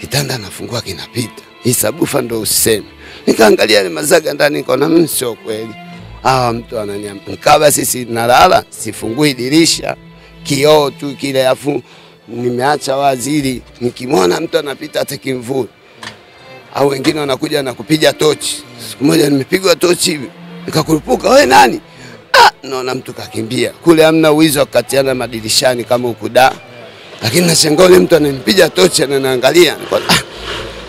kitanda nafungua kinapita, hii sabufa ndo useme. Nikaangalia ni mazaga ndani, nikaona mimi sio kweli hawa mtu ananiambia nikawa sisi nalala sifungui dirisha kioo tu kile, afu nimeacha wazi ili nikimwona mtu anapita hata kimvuli au wengine wanakuja na kupiga tochi. Siku moja nimepigwa tochi hivi nikakurupuka, wewe nani? Ah, naona mtu kakimbia kule, hamna uwizi wa kukatiana madirishani kama huku da, lakini nashangaa yule mtu ananipiga tochi ananiangalia. Ah,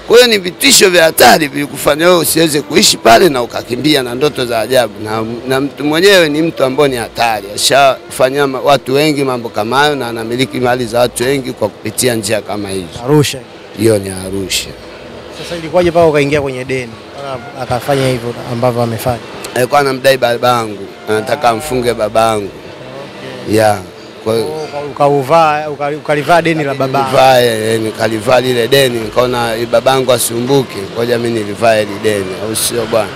kwa hiyo ni vitisho vya hatari vilikufanya wewe usiweze kuishi pale na ukakimbia na ndoto za ajabu, na, na mtu mwenyewe ni mtu ambaye ni hatari, ashafanyia ma- watu wengi mambo kama hayo na anamiliki mali za watu wengi kwa kupitia njia kama hizo. Arusha. Hiyo ni Arusha. Sasa ilikuwaje mpaka ukaingia kwenye deni akafanya hivyo ambavyo amefanya? Alikuwa anamdai babangu, anataka amfunge babangu ya kwa hiyo Ukauvaa uka- ukalivaa deni la baba. nilivaa yeye, nikalivaa lile deni, nikaona babangu asumbuke, ngoja mimi nilivaa ile deni, au sio bwana?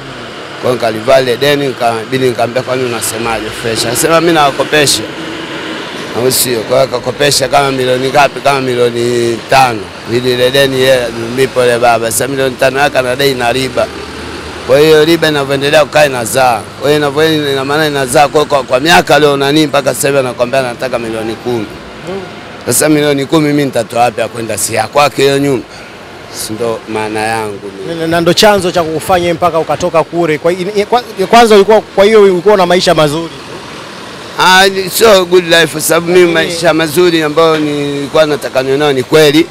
Kwa hiyo nikalivaa ile deni, nikabidi nikamwambia, kwani unasemaje fresh? Anasema mimi nawakopesha, au sio? Kwa hiyo akakopesha kama milioni ngapi? Kama milioni tano, ili ile deni yeye nilipo ile baba. Sasa milioni tano yake anadai na riba kwa hiyo riba inavyoendelea kukaa inazaa. Kwa hiyo inavyoendelea, ina maana inazaa kwa, kwa, kwa miaka leo nani mpaka sasa hivi anakwambia anataka milioni kumi. Sasa milioni kumi mimi nitatoa wapi ya kwenda si ya kwake hiyo nyumba? Ndo maana yangu. Na- ndo chanzo cha kukufanya mpaka ukatoka in- kwa, kwanza ulikuwa kwa hiyo ulikuwa na maisha mazuri. Ah, so sio good life kwa sababu mimi maisha mazuri ambayo nilikuwa nataka nionao nayo ni kweli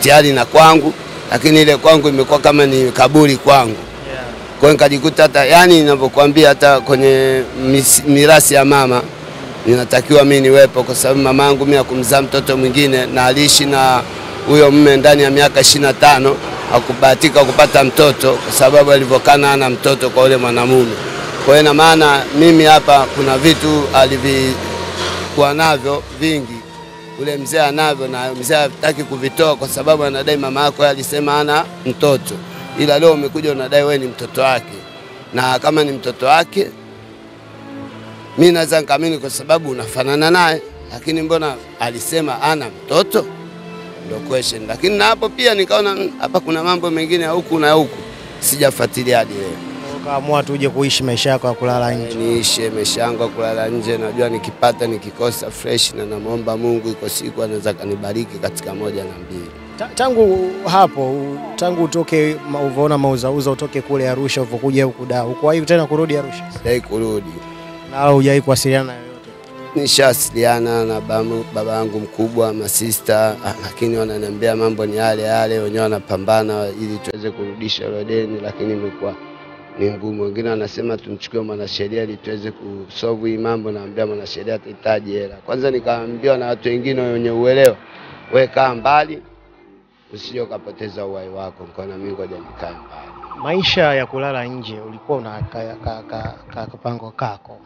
tayari na kwangu, lakini ile kwangu imekuwa kama ni kaburi kwangu. Kwa hiyo nikajikuta hata yani ninavyokuambia hata kwenye mis- mirasi ya mama ninatakiwa mimi niwepo, kwa sababu mamangu mimi akumzaa mtoto mwingine na aliishi na huyo mume ndani ya miaka ishirini na tano akubahatika kupata mtoto kwa sababu alivyokana ana mtoto kwa ule mwanamume. Kwa hiyo ina maana mimi hapa kuna vitu alivikuwa navyo vingi ule mzee anavyo na mzee hataki kuvitoa kwa sababu anadai mama yako alisema ana mtoto, ila leo umekuja unadai wewe ni mtoto wake, na kama ni mtoto wake mi naweza nikaamini kwa sababu unafanana naye, lakini mbona alisema ana mtoto? Ndio question. Lakini na hapo pia nikaona hapa kuna mambo mengine ya huku na huku, sijafuatilia hadi leo. Ukaamua tu uje kuishi maisha yako ya kulala nje. niishe maisha yangu ya kulala nje. Najua nikipata nikikosa fresh, na namwomba Mungu iko siku anaweza kanibariki katika moja na mbili. Ta- Tangu hapo tangu utoke uvoona mauzauza utoke kule Arusha uvokuja huku da ukuwahi tena kurudi Arusha Sijai kurudi, na hujawahi kuwasiliana na yoyote? nishawasiliana na babu, baba yangu mkubwa, masista, ah, lakini wananiambia mambo ni yale yale, wenyewe wanapambana ili tuweze kurudisha hilo deni, lakini imekuwa ni ngumu. Wengine wanasema tumchukue mwanasheria ili tuweze kusolve hii mambo, naambia mwanasheria atahitaji hela. Kwanza nikaambiwa na watu wengine wenye uelewa, we kaa mbali, usije ukapoteza uhai wako. Nikaona mimi ngoja nikae mbali. Maisha ya kulala nje ulikuwa una kapango ka, ka, ka, kapango kako,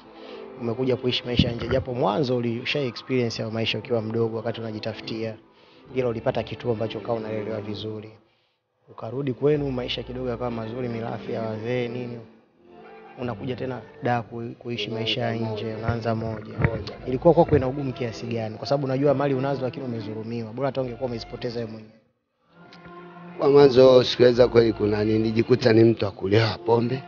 umekuja kuishi maisha nje, japo mwanzo ulisha experience ya maisha ukiwa mdogo, wakati unajitafutia, ila ulipata kituo ambacho ukawa unalelewa vizuri, ukarudi kwenu, maisha kidogo yakawa mazuri, mirafi ya wazee nini, unakuja tena da kuishi maisha ya nje, unaanza moja. Ilikuwa kwako ina ugumu kiasi gani? Kwa sababu unajua mali unazo, lakini umezurumiwa, Bora hata ungekuwa umezipoteza wewe mwenyewe. Kwa mwanzo sikuweza kweli, kuna nini, nilijikuta ni mtu akulewa pombe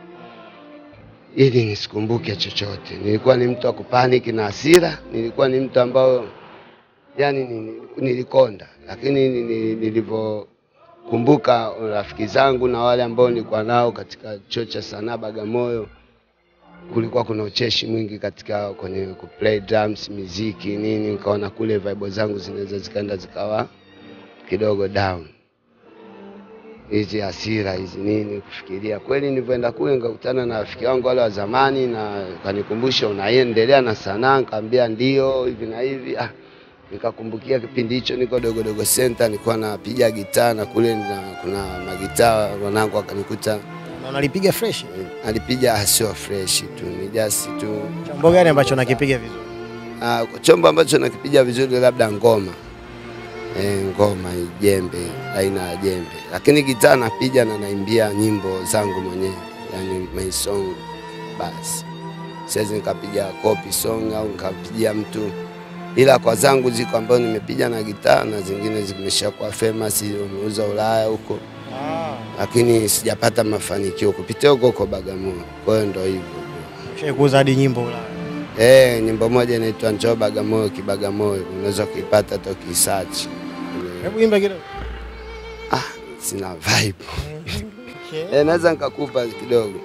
ili nisikumbuke chochote. Nilikuwa ni mtu wa kupaniki na hasira, nilikuwa ni mtu ambao yani ni- nilikonda, lakini ni- nilivyokumbuka rafiki zangu na wale ambao nilikuwa nao katika chuo cha sanaa Bagamoyo, kulikuwa kuna ucheshi mwingi katika kwenye kuplay drums, muziki nini, nikaona kule vibe zangu zinaweza zikaenda zikawa kidogo down hizi hasira hizi nini kufikiria kweli. Nilivyoenda kule nikakutana na rafiki wangu wale wa zamani, na kanikumbusha unaendelea na sanaa, nikamwambia ndio hivi na hivi. Ah, nikakumbukia kipindi hicho niko Dogodogo dogo center, nilikuwa napiga gitaa na kule na, kuna magitaa wanangu akanikuta Na unalipiga fresh. eh, alipiga sio fresh tu, ni just tu Chombo gani ambacho nakipiga vizuri? Ah, chombo ambacho nakipiga vizuri labda ngoma e, ngoma jembe aina ya jembe, lakini gitaa napiga na naimbia nyimbo zangu mwenyewe, yani my song basi. Siwezi nikapiga copy song au nikapigia mtu, ila kwa zangu ziko ambazo nimepiga na gitaa na zingine zimeshakuwa famous, wameuza Ulaya huko, lakini sijapata mafanikio kupitia huko huko Bagamoyo. Kwa hiyo ndo hivyo. Ushaikuza hadi nyimbo Ulaya. Eh, nyimbo moja inaitwa Njoo Bagamoyo Kibagamoyo, unaweza kuipata hata ukisearch. Hebu imba kidogo. Ah, sina vibe. [laughs] Eh, naweza nikakupa kidogo.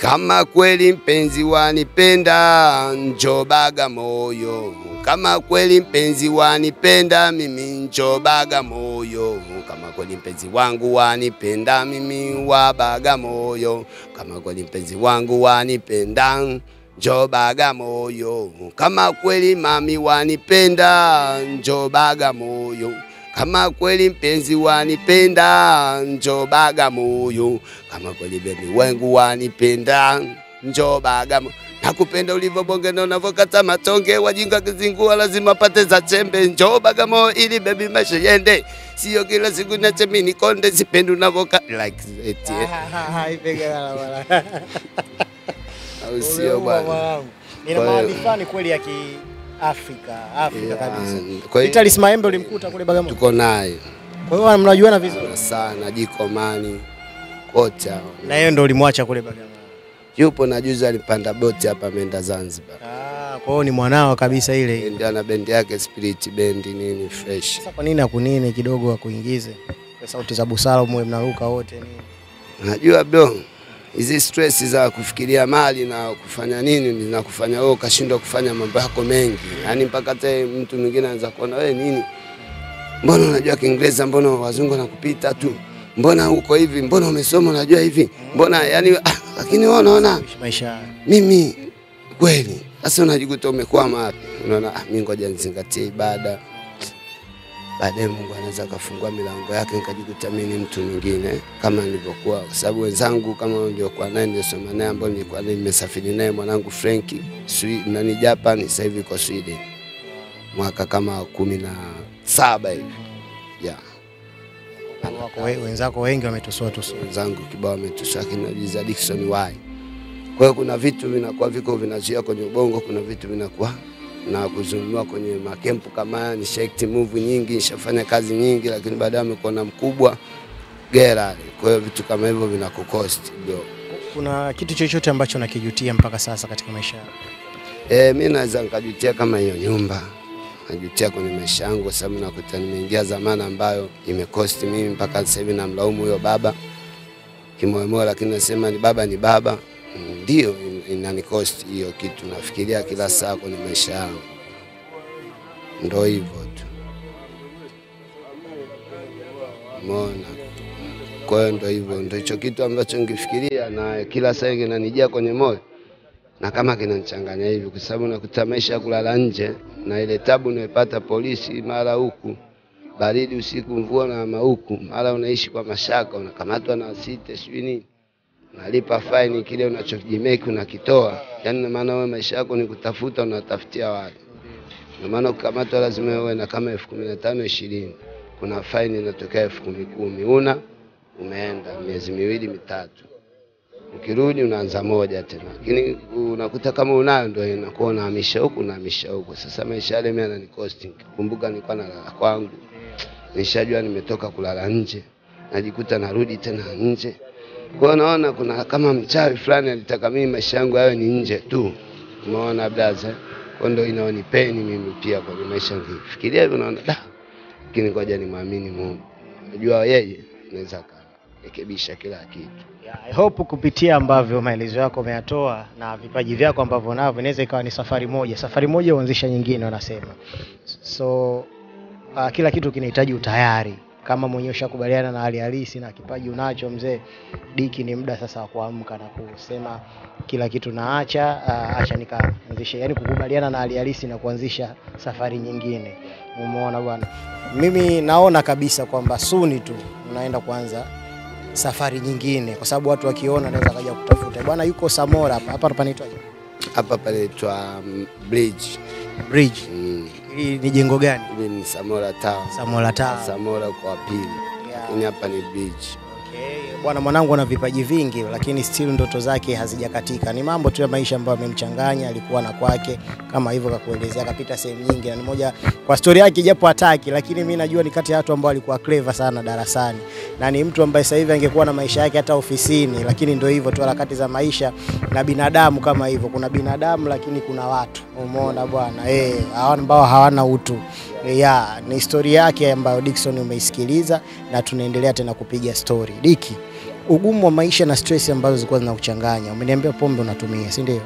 Kama kweli mpenzi wanipenda, njo Bagamoyo. Kama kweli mpenzi wanipenda, mimi njo Bagamoyo. Kama kweli mpenzi wangu wanipenda, mimi wa Bagamoyo. Kama kweli mpenzi wangu wanipenda, njo Bagamoyo. Kama kweli mami wanipenda, njo Bagamoyo. Kama kweli mpenzi wanipenda, njo Bagamoyo. Kama kweli bebi wangu wanipenda, njo Bagamoyo. Nakupenda ulivyobonge na unavokata matonge, wajinga kizingua lazima pate za chembe. Njo Bagamoyo ili bebi maisha yende, sio kila siku nache mimi nikonde, sipendi unavoka like eh, au sio bwana? Ina maadili fulani kweli ya Kiafrika, Afrika Afrika Yeah, kabisa. Kwa hiyo Vitalis Maembe ulimkuta kule Bagamoyo. tuko naye Kwa hiyo mnajuana vizuri. sana, jiko mani kocha Na yeye ndo ulimwacha kule Bagamoyo. yupo na juzi alipanda boti hapa ameenda Zanzibar. Ah, kwa hiyo ni mwanao kabisa ile. Ndio ana bendi yake Spirit Band nini fresh. Sasa kwa nini akunini kidogo akuingize? Kwa sauti za busara mwe mnaruka wote nini? Najua bro, hizi stress za kufikiria mali na kufanya nini na kufanya wewe ukashindwa kufanya mambo yako mengi, yani mpaka hata mtu mwingine anaweza kuona wewe nini, mbona unajua Kiingereza, mbona wazungu wanakupita tu, mbona uko hivi, mbona umesoma unajua hivi, mbona yani, ah, [laughs] lakini wewe unaona maisha mimi kweli. Sasa unajikuta umekwama wapi? Unaona ah, mimi ngoja nizingatie ibada, baadaye Mungu anaweza akafungua milango yake, nikajikuta mimi ni mtu mwingine kama nilivyokuwa, kwa sababu wenzangu kama niliokuwa naye niliosoma naye ambao nilikuwa naye nimesafiri naye mwanangu Frenki nani Japan, sasa hivi kwa Sweden mwaka kama kumi na saba hivi yeah. wenzako wengi wametusua tu, wenzangu kibao wametusha kinajiza Dickson why. Kwa hiyo kuna vitu vinakuwa viko vinazuia kwenye ubongo, kuna vitu vinakuwa na kuzunguliwa kwenye makempu kama haya. Nishaekti move nyingi, nishafanya kazi nyingi, lakini baadaye amekuwa na mkubwa gera. Kwa hiyo vitu kama hivyo vinakukosti ndio. Kuna kitu chochote ambacho nakijutia mpaka sasa katika maisha yako? E, mi naweza nikajutia kama hiyo nyumba, najutia kwenye maisha yangu kwa sababu nakuta nimeingia zamana ambayo imekosti mimi mpaka sasa hivi namlaumu huyo baba kimoyomoyo, lakini nasema ni baba ni baba, ndio inanikosti hiyo kitu, nafikiria kila saa kwenye maisha yangu, ndo hivyo tu, mona. Kwa hiyo ndo hivyo, ndo hicho kitu ambacho ngifikiria na kila saa kinanijia kwenye moyo. Na kama kinanichanganya hivi, kwa sababu nakuta maisha ya kulala nje na ile tabu unaipata polisi, mara huku baridi usiku, mvua na mauku, mara unaishi kwa mashaka, unakamatwa na site sijui nini, unalipa faini, kile unachojimeki unakitoa. Yani na maana wewe maisha yako ni kutafuta, unatafutia watu. Ndio maana ukamatwa lazima uwe na kama elfu kumi na tano ishirini, kuna faini inatokea elfu kumi kumi, una umeenda miezi miwili mitatu ukirudi unaanza moja tena, lakini unakuta kama unayo ndio inakuwa unahamisha huku unahamisha huku. Sasa maisha yale mimi yananikosti. Nikikumbuka nilikuwa nalala kwangu, nishajua nimetoka kulala nje, najikuta narudi tena nje. Kwa naona kuna kama mchawi fulani alitaka mimi maisha yangu yawe ni nje tu, umeona blaza. Kwa ndio inaonipeni mimi pia kwenye maisha, fikiria hivyo naona da, lakini ngoja nimwamini Mungu, najua yeye anaweza akarekebisha kila kitu. I hope kupitia ambavyo maelezo yako umeyatoa na vipaji vyako ambavyo navyo inaweza ikawa ni safari moja, safari moja huanzisha nyingine wanasema. So uh, kila kitu kinahitaji utayari. Kama mwenyewe ushakubaliana na hali halisi na kipaji unacho mzee, Diki, ni muda sasa wa kuamka na kusema kila kitu naacha, uh, acha nikaanzishe, yani kukubaliana na hali halisi na kuanzisha safari nyingine. Umeona bwana, mimi naona kabisa kwamba suni tu unaenda kuanza safari nyingine, kwa sababu watu wakiona naweza kaja kutafuta bwana, yuko Samora hapa hapa, panaitwaje? Hapa panaitwa um, bridge Bridge. mm. Ni jengo gani? Hili ni Samora Tower. Samora Tower. Samora kwa pili, Yeah. lakini hapa ni bridge. Okay. Bwana mwanangu ana vipaji vingi, lakini still ndoto zake hazijakatika. Ni mambo tu ya maisha ambayo amemchanganya, alikuwa na kwake kama hivyo kakuelezea, akapita sehemu nyingi, na ni moja kwa story yake, japo hataki, lakini mi najua ni kati ya watu ambao alikuwa clever sana darasani, na ni mtu ambaye sasa hivi angekuwa na maisha yake hata ofisini, lakini ndio hivyo tu, harakati za maisha na binadamu kama hivyo. Kuna binadamu lakini kuna watu, umeona bwana eh, ambao hawana utu ya ni historia yake ambayo Dickson umeisikiliza, na tunaendelea tena kupiga story. Diki, ugumu wa maisha na stress ambazo zilikuwa zinakuchanganya, umeniambia pombe unatumia, si ndio?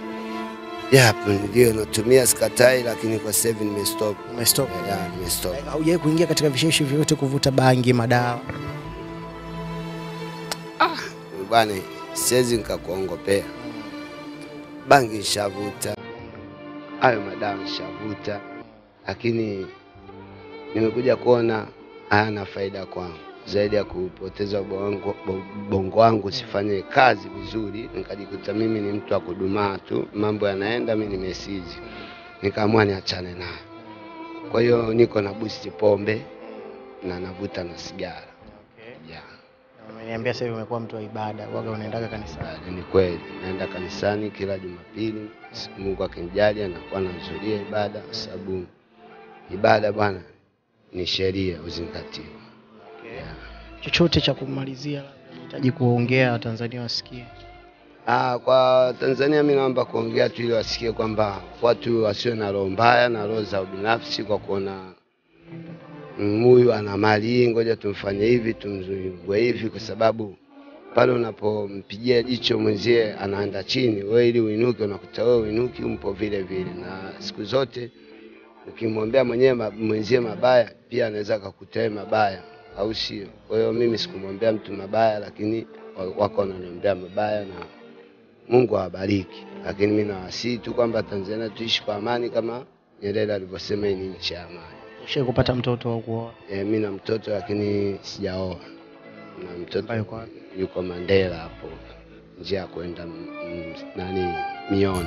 Yeah, ndio natumia sikatai, lakini kwa sasa hivi nimestop. Umestop. Yeah, nimestop. Haujawahi kuingia katika vishawishi vyote, kuvuta bangi, madawa? Ah, Bwana, siwezi nikakuongopea. Bangi nishavuta, hayo madawa nishavuta, lakini nimekuja kuona hayana faida kwangu zaidi ya kupoteza bongo, wangu sifanye kazi vizuri, nikajikuta mimi ni mtu wa kudumaa tu, mambo yanaenda, mi nimesizi, nikaamua niachane nayo. Kwa hiyo niko na busti pombe na navuta na sigara yeah. Umeniambia sasa hivi umekuwa mtu wa ibada, waga unaendaga kanisani. Ni kweli naenda kanisani kila Jumapili, Mungu akinijalia nakuwa nahudhuria ibada, sababu ibada bwana ni sheria uzingatiwe. Chochote cha kumalizia, nahitaji kuongea Watanzania wasikie. Ah, kwa Tanzania mi naomba kuongea tu ili wasikie kwamba watu wasiwe na roho mbaya na roho za ubinafsi kwa kuona huyu ana mali hii, ngoja tumfanye hivi, tumzungue hivi, kwa sababu pale unapompigia jicho mwenzie anaenda chini, wewe ili uinuke, unakuta wewe uinuki, umpo vile vile. Na siku zote ukimwombea mwenyewe mwenzie mabaya, pia anaweza akakutea mabaya, au sio? Kwa hiyo mimi sikumwombea mtu mabaya, lakini wako wananiombea mabaya na Mungu awabariki, lakini mimi nawasihi tu kwamba Tanzania tuishi kwa amani kama Nyerere alivyosema, hii ni nchi ya amani. Ushawahi kupata mtoto wa kuoa? E, mi na mtoto lakini sijaoa, na mtoto yuko yuko Mandela hapo njia ya kwenda nani Miono.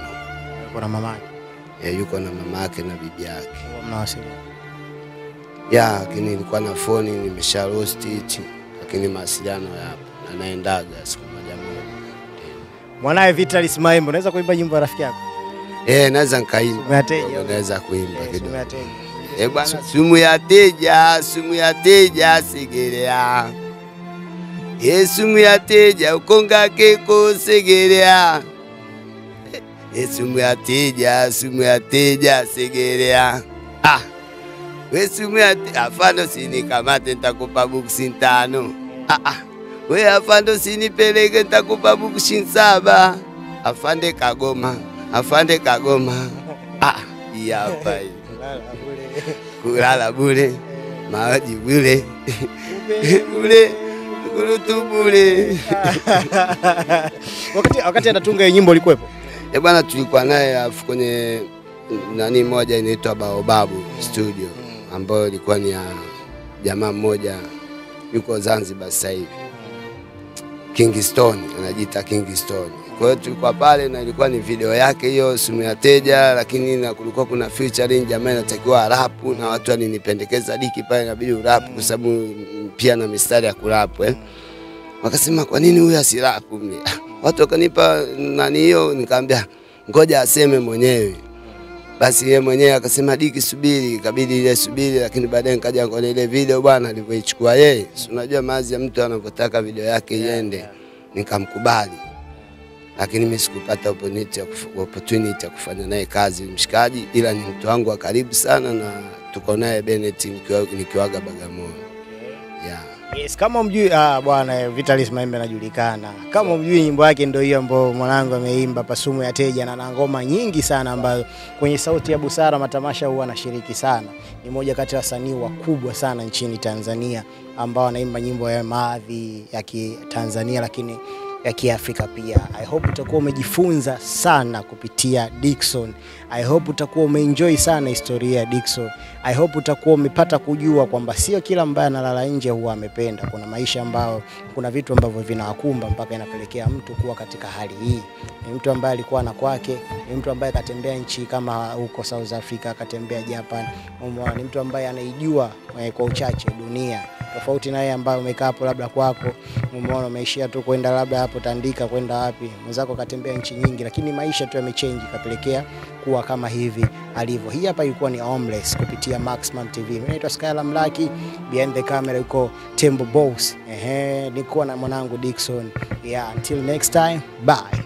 Kuna mamake. E, yuko na mama yake na bibi yake ya, lakini nilikuwa na foni nimesha lost it, lakini mawasiliano yapo na naendaga siku moja moja. Mwanaye Vitalis Maembe, unaweza kuimba nyimbo ya rafiki yako? Eh, naweza nikaimba, naweza kuimba Eh, kidogo. Eh bwana, sumu ya teja, sumu ya teja, Segerea. yesumu yateja ukongake kusegerea yesumu yateja sumu yateja segerea ah. sumu tija, afando sinikamate ntakupa buksi ntano ah, ah. we afando sinipeleke ntakupa buksi nsaba afande kagoma afande kagoma ah, iya hapa kulala bule maji bule bule kurutu bule [laughs] wakati, wakati anatunga nyimbo ulikuwepo? E bwana, tulikuwa naye alafu kwenye nani moja inaitwa Baobabu studio ambayo ilikuwa ni ya jamaa mmoja yuko Zanzibar sasa hivi, Kingston anajiita Kingston. Kwa hiyo tulikuwa pale na ilikuwa ni video yake hiyo simu ya teja, lakini na kulikuwa kuna featuring jamaa inatakiwa rapu na watu walinipendekeza diki pale, inabidi urapu kwa sababu mm, pia na mistari ya kurapu eh. Wakasema kwa nini huyu asirapu? [laughs] Mimi, "Ah, Watu wakanipa nani hiyo, nikaambia ngoja aseme mwenyewe. Basi yeye mwenyewe akasema Diki, subiri, ikabidi ile subiri, lakini baadaye nikaja kwa ile video bwana alivyoichukua yeye. Si unajua maazi ya mtu anavyotaka video yake iende, nikamkubali, lakini mimi sikupata opportunity ya opportunity ya kufanya naye kazi mshikaji, ila ni mtu wangu wa karibu sana na tuko naye Bennett nikiwaga Bagamoyo yeah. Yes, kama mjui ah, bwana Vitalis Maembe anajulikana. Kama mjui nyimbo yake ndio hiyo ambayo mwanangu ameimba Pasumu ya Teja, na ana ngoma nyingi sana ambazo kwenye Sauti ya Busara matamasha huwa anashiriki sana. Ni moja kati ya wasanii wakubwa sana nchini Tanzania ambao anaimba nyimbo ya maadhi ya Kitanzania lakini ya Kiafrika pia. I hope utakuwa umejifunza sana kupitia Dickson. I hope utakuwa umeenjoy sana historia ya Dickson. I hope utakuwa umepata kujua kwamba sio kila ambaye analala nje huwa amependa. Kuna maisha ambayo kuna vitu ambavyo vinawakumba mpaka inapelekea mtu kuwa katika hali hii. Ni mtu ambaye alikuwa na kwake, ni mtu ambaye katembea nchi kama huko South Africa, katembea Japan. Ni mtu ambaye anaijua eh, kwa uchache dunia tofauti na yeye ambaye umekaa hapo labda kwako, umeona umeishia tu kwenda labda hapo Tandika kwenda wapi, mwenzako katembea nchi nyingi, lakini maisha tu yamechange kapelekea kuwa kama hivi alivyo. Hii hapa ilikuwa ni Homeless kupitia Maximum TV. Mimi naitwa Skyla Mlaki, behind the camera yuko Tembo Boss. Ehe, nikuwa na mwanangu Dickson. Yeah, until next time, bye.